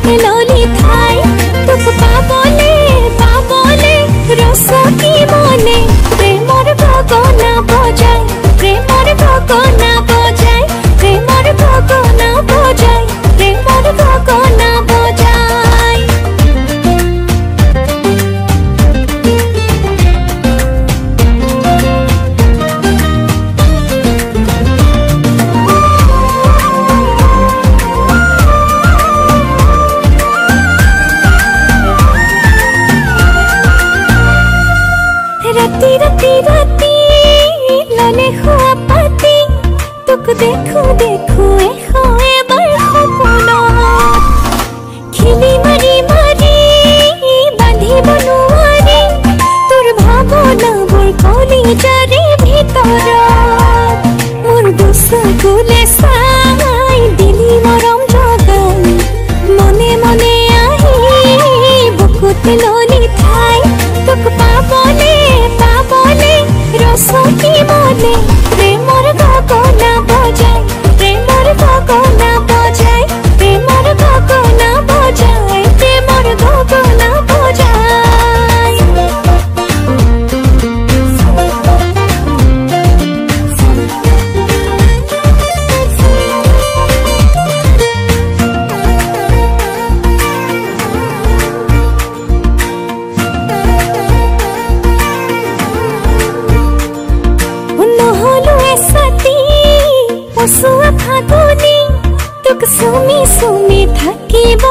que देखो देखो। सुमी सुमी थकी बो